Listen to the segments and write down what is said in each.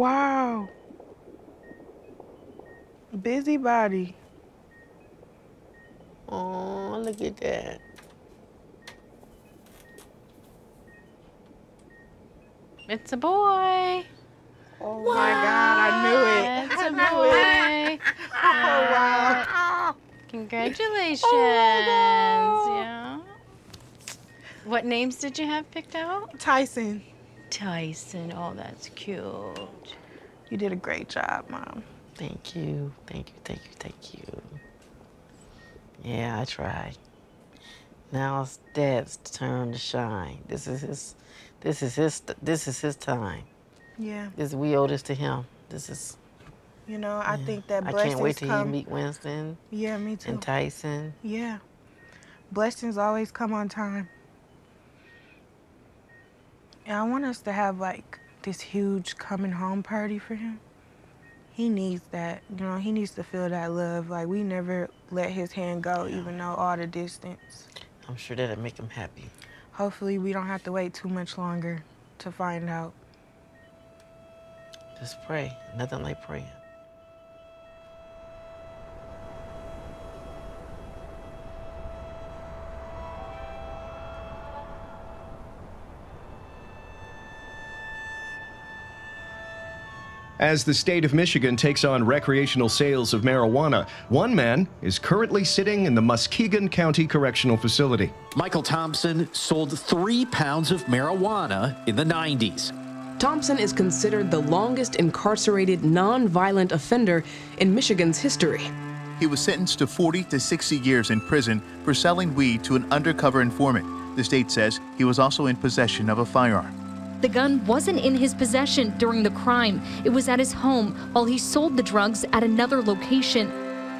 Wow. Busybody. Oh, look at that. It's a boy. Oh my God, I knew it. It's I a knew it. boy. Oh wow. Congratulations. Oh, yeah. What names did you have picked out? Tyson, Tyson. Oh, that's cute. You did a great job, Mom. Thank you, thank you, thank you, thank you. Yeah, I tried. Now it's Dad's turn to shine. This is his, this is his, this is his time. Yeah. This we owe this to him. This is. You know, I think that blessings I can't wait till come. he meet Winston Yeah, me too. and Tyson. Yeah. Blessings always come on time. And I want us to have like this huge coming home party for him. He needs that. You know, he needs to feel that love. Like we never let his hand go, even though all the distance. I'm sure that'll make him happy. Hopefully we don't have to wait too much longer to find out. Just pray. Nothing like praying. As the state of Michigan takes on recreational sales of marijuana, one man is currently sitting in the Muskegon County Correctional Facility. Michael Thompson sold three pounds of marijuana in the 90s. Thompson is considered the longest incarcerated non-violent offender in Michigan's history. He was sentenced to 40 to 60 years in prison for selling weed to an undercover informant. The state says he was also in possession of a firearm. The gun wasn't in his possession during the crime. It was at his home while he sold the drugs at another location.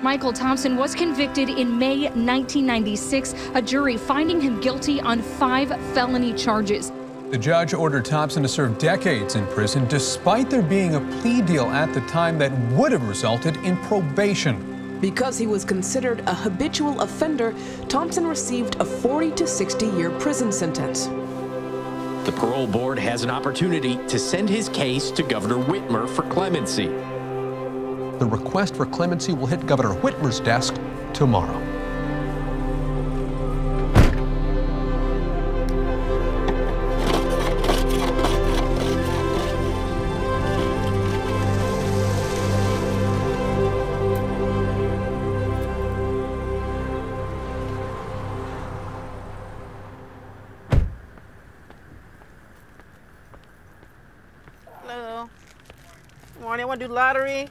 Michael Thompson was convicted in May 1996, a jury finding him guilty on five felony charges. The judge ordered Thompson to serve decades in prison despite there being a plea deal at the time that would have resulted in probation. Because he was considered a habitual offender, Thompson received a 40 to 60 year prison sentence. The parole board has an opportunity to send his case to Governor Whitmer for clemency. The request for clemency will hit Governor Whitmer's desk tomorrow. Morning. Want to do lottery?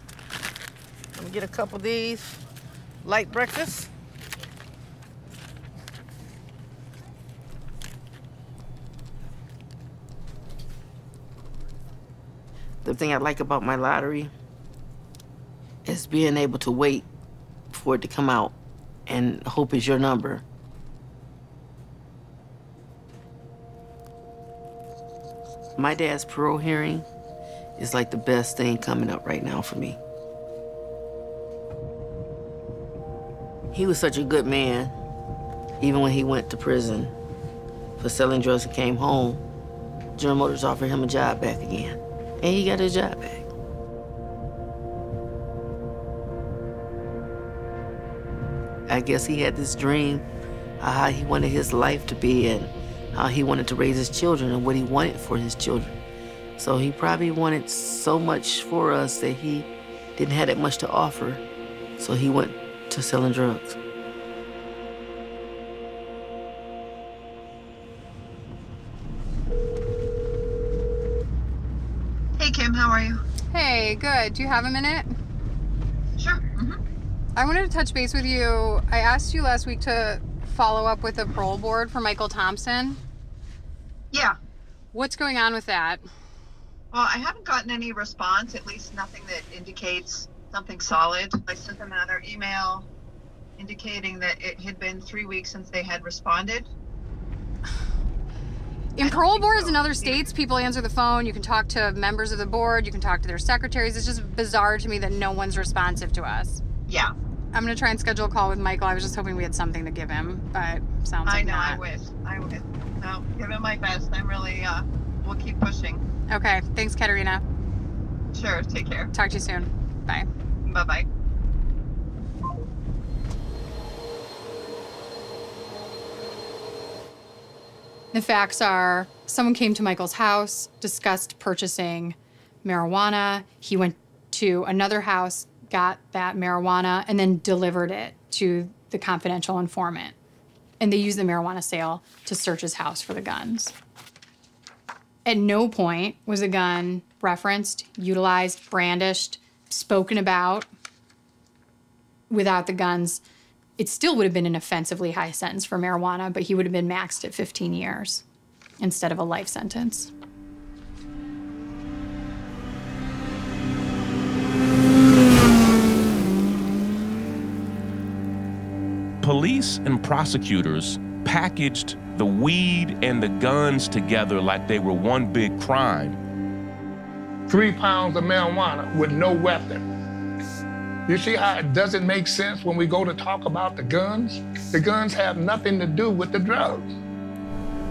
Let me get a couple of these. Light breakfast. The thing I like about my lottery is being able to wait for it to come out and hope it's your number. My dad's parole hearing is like the best thing coming up right now for me. He was such a good man, even when he went to prison for selling drugs and came home. General Motors offered him a job back again, and he got his job back. I guess he had this dream of how he wanted his life to be and how he wanted to raise his children and what he wanted for his children. So he probably wanted so much for us that he didn't have that much to offer. So he went to selling drugs. Hey, Kim, how are you? Hey, good. Do you have a minute? Sure. hmm I wanted to touch base with you. I asked you last week to follow up with the parole board for Michael Thompson. Yeah. What's going on with that? Well, I haven't gotten any response, at least nothing that indicates something solid. I sent them another email indicating that it had been three weeks since they had responded. In parole boards in other states, people answer the phone. You can talk to members of the board. You can talk to their secretaries. It's just bizarre to me that no one's responsive to us. Yeah. I'm gonna try and schedule a call with Michael. I was just hoping we had something to give him, but sounds like I like know, I not. wish. I wish. No, give him my best. I'm really, uh, we'll keep pushing. Okay, thanks, Katerina. Sure. Take care. Talk to you soon. Bye. Bye bye. The facts are someone came to Michael's house, discussed purchasing marijuana. He went to another house, got that marijuana, and then delivered it to the confidential informant. And they used the marijuana sale to search his house for the guns. At no point was a gun referenced, utilized, brandished, spoken about without the guns. It still would have been an offensively high sentence for marijuana, but he would have been maxed at 15 years instead of a life sentence. Police and prosecutors packaged the weed and the guns together like they were one big crime. Three pounds of marijuana with no weapon. You see how it doesn't make sense when we go to talk about the guns? The guns have nothing to do with the drugs.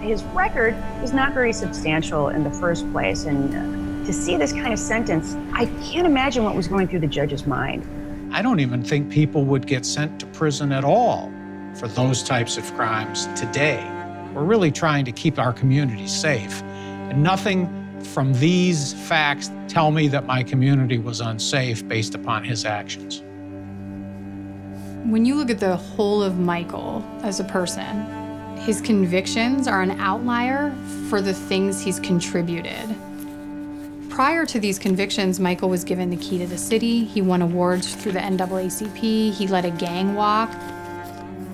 His record is not very substantial in the first place, and uh, to see this kind of sentence, I can't imagine what was going through the judge's mind. I don't even think people would get sent to prison at all for those types of crimes today. We're really trying to keep our community safe. And nothing from these facts tell me that my community was unsafe based upon his actions. When you look at the whole of Michael as a person, his convictions are an outlier for the things he's contributed. Prior to these convictions, Michael was given the key to the city. He won awards through the NAACP. He led a gang walk.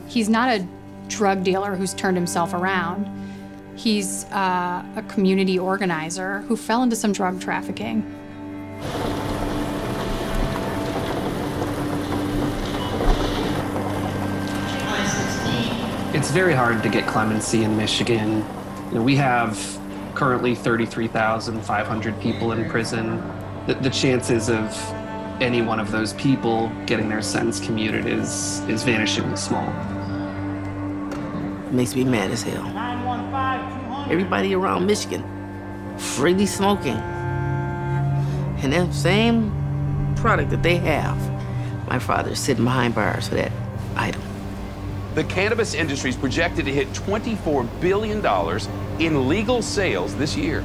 He's not a drug dealer who's turned himself around. He's uh, a community organizer who fell into some drug trafficking. It's very hard to get clemency in Michigan. You know, we have currently 33,500 people in prison. The, the chances of any one of those people getting their sentence commuted is, is vanishingly small. Makes me mad as hell. Everybody around Michigan freely smoking. And that same product that they have, my father's sitting behind bars for that item. The cannabis industry is projected to hit $24 billion in legal sales this year.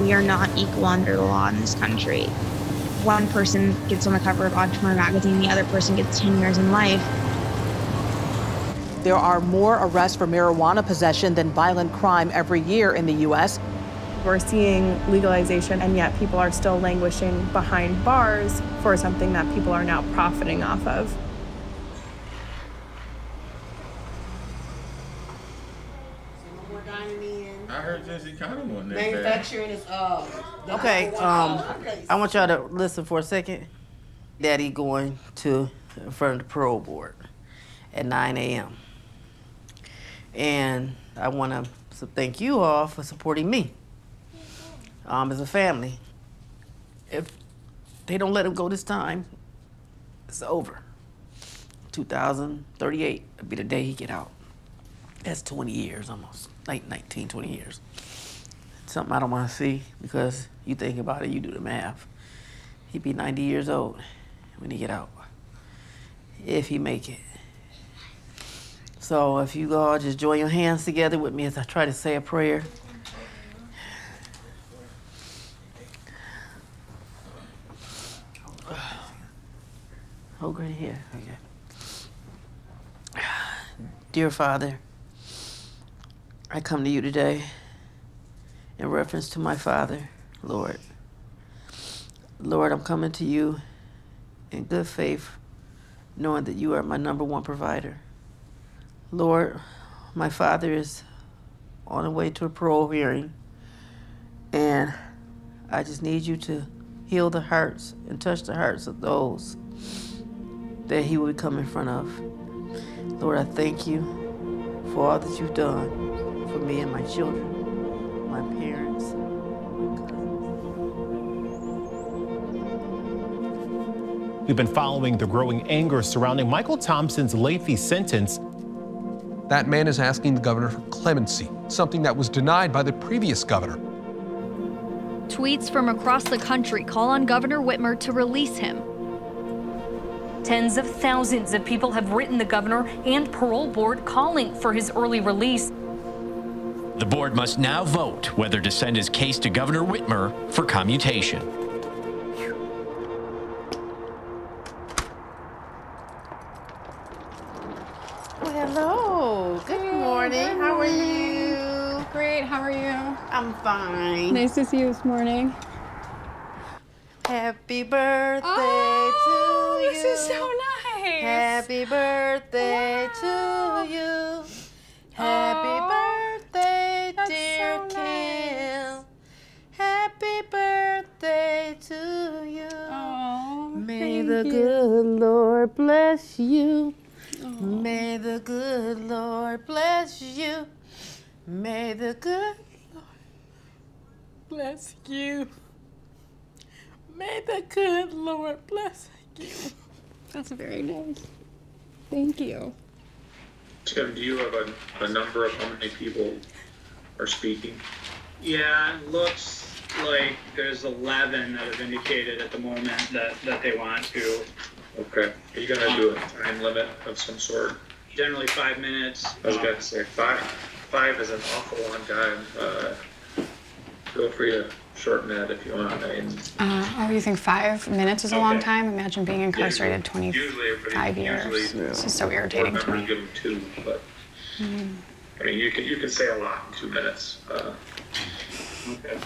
We are not equal under the law in this country. One person gets on the cover of Entrepreneur magazine, the other person gets 10 years in life. There are more arrests for marijuana possession than violent crime every year in the U.S. We're seeing legalization, and yet people are still languishing behind bars for something that people are now profiting off of. I heard Jesse kind of want that. Manufacturing is uh. Okay, um, I want y'all to listen for a second. Daddy going to in front of the parole board at 9 a.m. And I want to thank you all for supporting me um, as a family. If they don't let him go this time, it's over. 2038 would be the day he get out. That's 20 years almost, like 19, 20 years. Something I don't want to see because you think about it, you do the math. He'd be 90 years old when he get out, if he make it. So if you all just join your hands together with me as I try to say a prayer. Oh, Hold right here. Okay. Dear Father, I come to you today in reference to my father, Lord. Lord, I'm coming to you in good faith, knowing that you are my number one provider. Lord, my father is on the way to a parole hearing, and I just need you to heal the hearts and touch the hearts of those that he would come in front of. Lord, I thank you for all that you've done for me and my children, my parents. We've been following the growing anger surrounding Michael Thompson's lengthy sentence. That man is asking the governor for clemency, something that was denied by the previous governor. Tweets from across the country call on Governor Whitmer to release him. Tens of thousands of people have written the governor and parole board calling for his early release. The board must now vote whether to send his case to Governor Whitmer for commutation. Good morning. How are you? Great. How are you? I'm fine. Nice to see you this morning. Happy birthday Oh, to this you. is so nice. Happy birthday to you. Happy birthday, dear Kim. Happy birthday to you. May the you. good Lord bless you. May the good Lord bless you. May the good Lord bless you. May the good Lord bless you. That's very nice. Thank you. Tim, do you have a, a number of how many people are speaking? Yeah, it looks like there's 11 that have indicated at the moment that, that they want to. Okay, are you gonna do a time limit of some sort? Generally five minutes. I was gonna say five, five is an awful long time, uh, feel free to shorten that if you want, I mean, Uh, oh, you think five minutes is a long Okay. time? Imagine being incarcerated usually everybody, 25 years. usually. This is so irritating to members me. Give them two, but, Mm. I mean, you can, you can say a lot in two minutes, uh. Okay.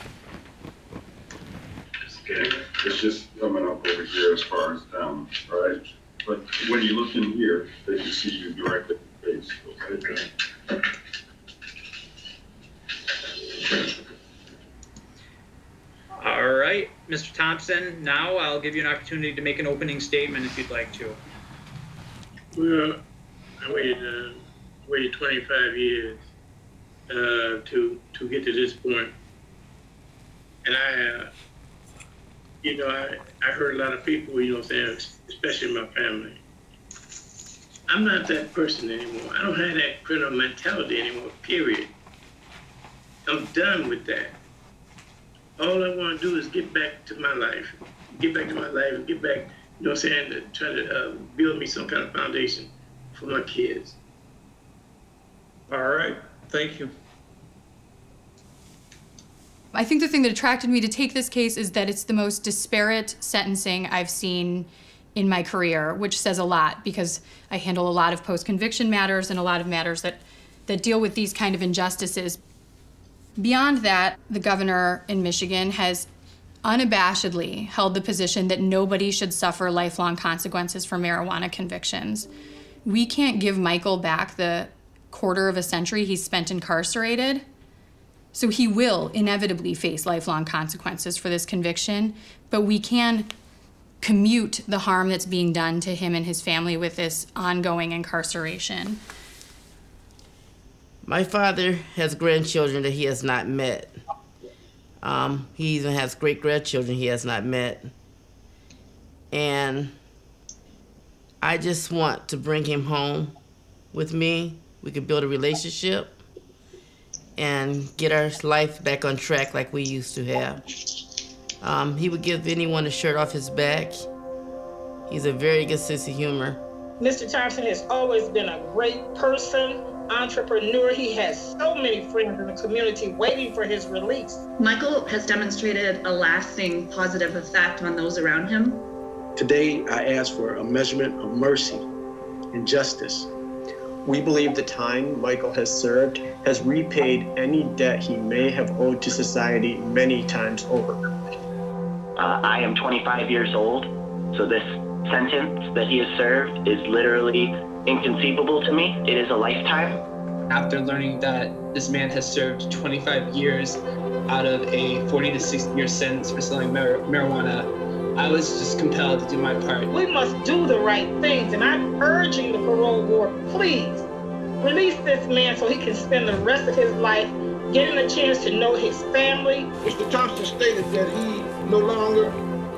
Okay, it's just coming up over here as far as down, right? But when you look in here, they can see you directly in the face, okay? All right, Mr. Thompson, now I'll give you an opportunity to make an opening statement if you'd like to. Well, I waited, uh, waited 25 years uh, to to get to this point, and I, uh, you know, I I heard a lot of people, you know, what I'm saying, especially my family. I'm not that person anymore. I don't have that criminal mentality anymore. Period. I'm done with that. All I want to do is get back to my life, get back to my life, and get back, you know what I'm saying, to try to uh, build me some kind of foundation for my kids. All right, thank you. I think the thing that attracted me to take this case is that it's the most disparate sentencing I've seen in my career, which says a lot because I handle a lot of post conviction matters and a lot of matters that, that deal with these kind of injustices. Beyond that, the governor in Michigan has unabashedly held the position that nobody should suffer lifelong consequences for marijuana convictions. We can't give Michael back the quarter of a century he spent incarcerated. So he will inevitably face lifelong consequences for this conviction, but we can commute the harm that's being done to him and his family with this ongoing incarceration. My father has grandchildren that he has not met. Um, he even has great grandchildren he has not met. And I just want to bring him home with me. We could build a relationship and get our life back on track like we used to have. Um, he would give anyone a shirt off his back. He's a very good sense of humor. Mr. Thompson has always been a great person, entrepreneur. He has so many friends in the community waiting for his release. Michael has demonstrated a lasting positive effect on those around him. Today, I ask for a measurement of mercy and justice. We believe the time Michael has served has repaid any debt he may have owed to society many times over. Uh, I am 25 years old, so this sentence that he has served is literally inconceivable to me. It is a lifetime. After learning that this man has served 25 years out of a 40 to 60 year sentence for selling mar- marijuana, I was just compelled to do my part. We must do the right things, and I'm urging the parole board, please release this man so he can spend the rest of his life getting a chance to know his family. Mr. Thompson stated that he no longer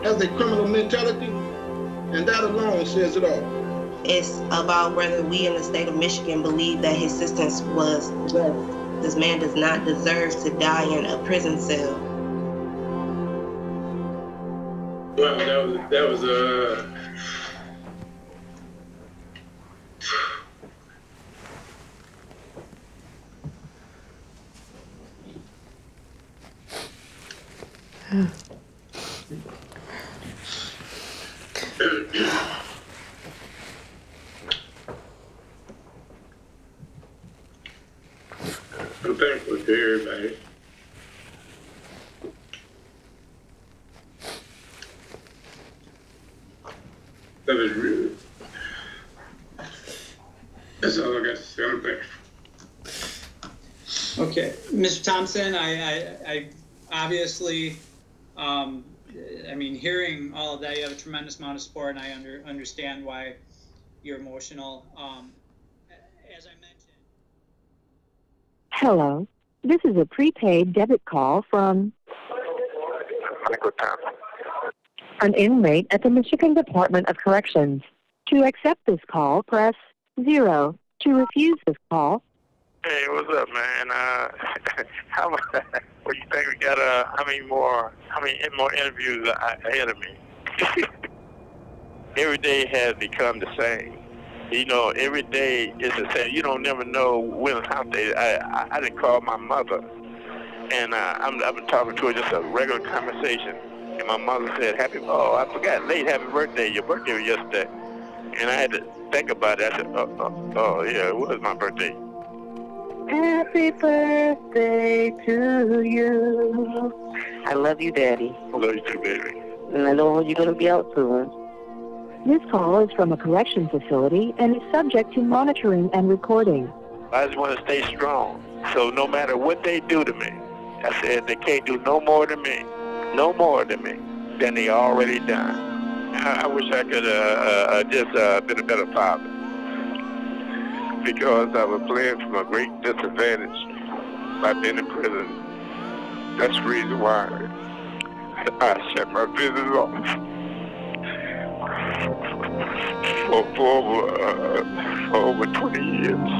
has a criminal mentality, and that alone says it all. It's about whether we in the state of Michigan believe that his sentence was just. This man does not deserve to die in a prison cell. Well, that was that was uh. I'm thankful to everybody. That was really. That's all I got to say. I'm thankful. Okay, Mr. Thompson, I, I, I obviously, um, I mean, hearing all of that, you have a tremendous amount of support, and I under, understand why you're emotional. Um, as I mentioned, Hello. This is a prepaid debit call from Michael Thompson. An inmate at the Michigan Department of Corrections. To accept this call, press 0. To refuse this call, Hey, what's up, man? Uh, how mu- what do you think we got? Uh, how many more? How many more interviews ahead of me? every day has become the same. You know, every day is the same. You don't never know when something. I I, I didn't call my mother, and uh, I'm I've been talking to her just a regular conversation. And my mother said, "Happy oh I forgot late happy birthday. Your birthday was yesterday." And I had to think about it. I said, "Oh, oh, oh yeah, it was my birthday." Happy birthday to you. I love you, Daddy. I love you too, baby. And I know you're going to be out soon. This call is from a correction facility and is subject to monitoring and recording. I just want to stay strong. So no matter what they do to me, I said they can't do no more to me, no more to me than they already done. I, wish I could uh, uh, uh, just uh, been a better father because I was playing from a great disadvantage by being in prison. That's the reason why I shut my business off for, for, over, uh, for over 20 years.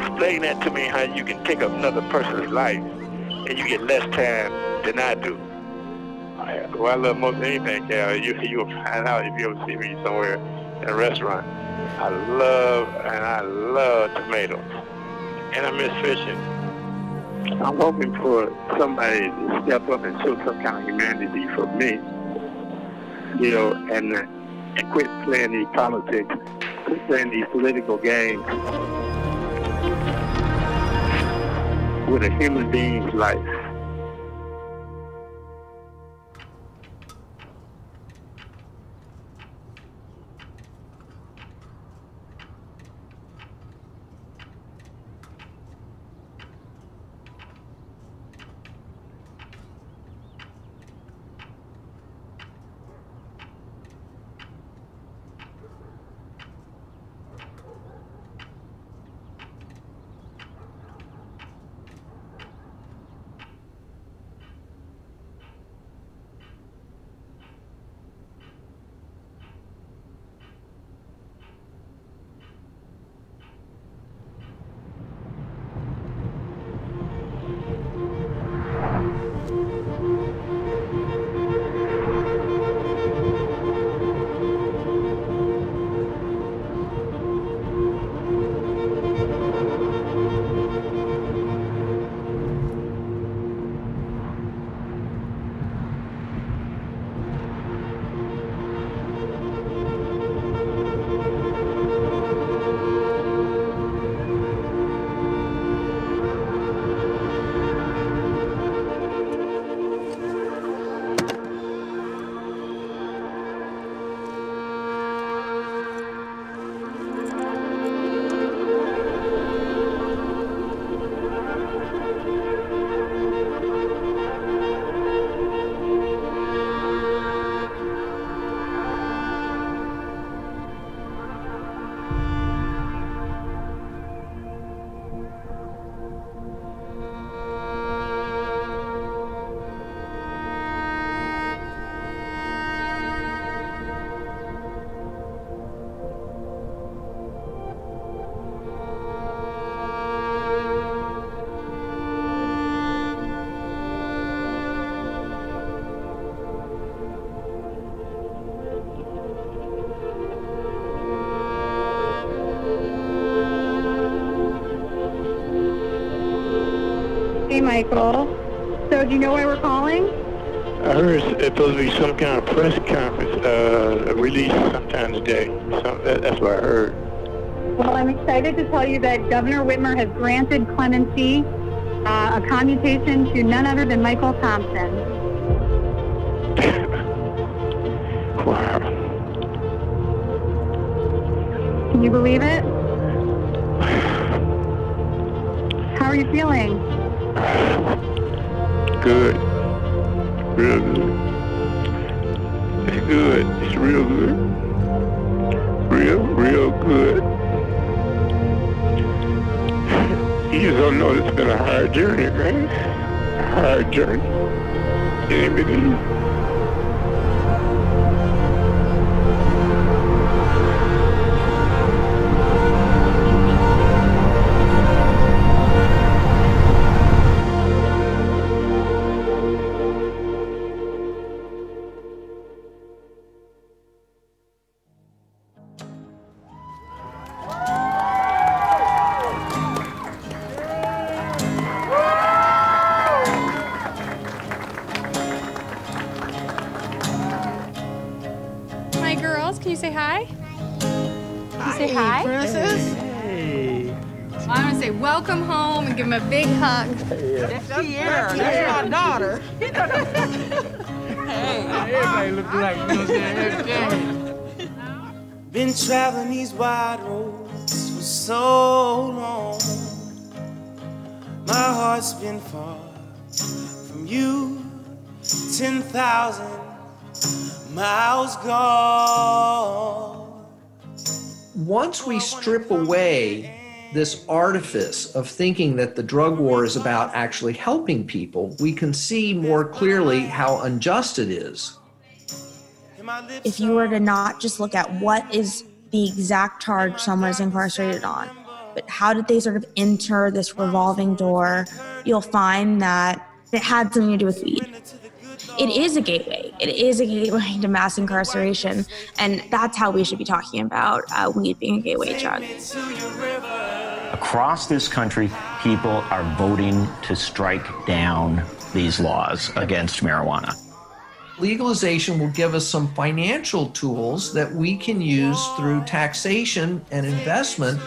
Explain that to me how you can take up another person's life and you get less time than I do. I, well, I love most anything, Cal. You, you'll find out if you ever see me somewhere in a restaurant. I love, and I love tomatoes. And I miss fishing. I'm hoping for somebody to step up and show some kind of humanity for me, you know, and, uh, and quit playing these politics, quit playing these political games with a human being's life. Michael. So do you know why we're calling? I heard it's supposed to be some kind of press conference, uh, release sometime today. So that, that's what I heard. Well, I'm excited to tell you that Governor Whitmer has granted clemency, uh, a commutation to none other than Michael Thompson. wow. Can you believe it? How are you feeling? Good. Real good. It's good. It's real good. Real, real good. You don't know it's been a hard journey, man. A hard journey. It I'm gonna say welcome home and give him a big hug. That's Sierra. That's my daughter. Everybody look like, you know what I'm saying? Been traveling these wide roads for so long. My heart's been far from you, 10,000 miles gone. Once we strip away this artifice of thinking that the drug war is about actually helping people, we can see more clearly how unjust it is. if you were to not just look at what is the exact charge someone is incarcerated on, but how did they sort of enter this revolving door, you'll find that it had something to do with weed. It is a gateway. It is a gateway to mass incarceration, and that's how we should be talking about uh, weed being a gateway drug. Across this country, people are voting to strike down these laws against marijuana. Legalization will give us some financial tools that we can use through taxation and investment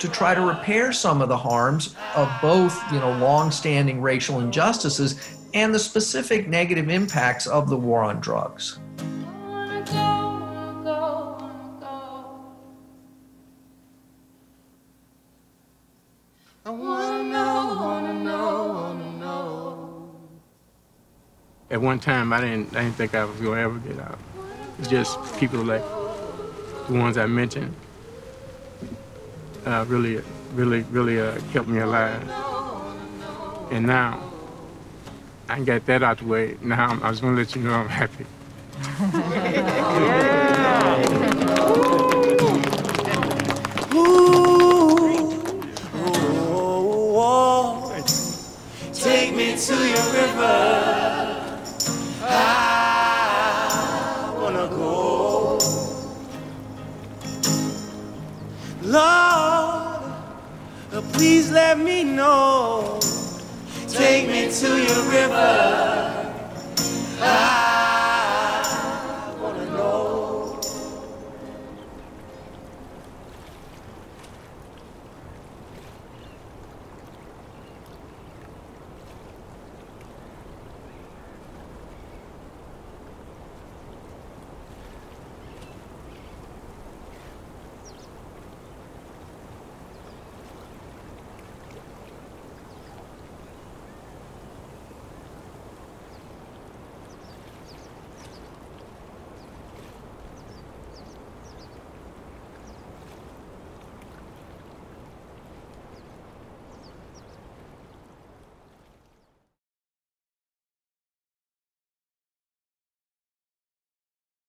to try to repair some of the harms of both, you know, long-standing racial injustices and the specific negative impacts of the war on drugs. I wanna know, wanna know, wanna know. At one time, I didn't, I didn't think I was gonna ever get out. It's just people like the ones I mentioned uh, really, really, really uh, kept me alive. And now, I got that out the way. Now I'm, I was gonna let you know I'm happy. please let me know. Take me to your river.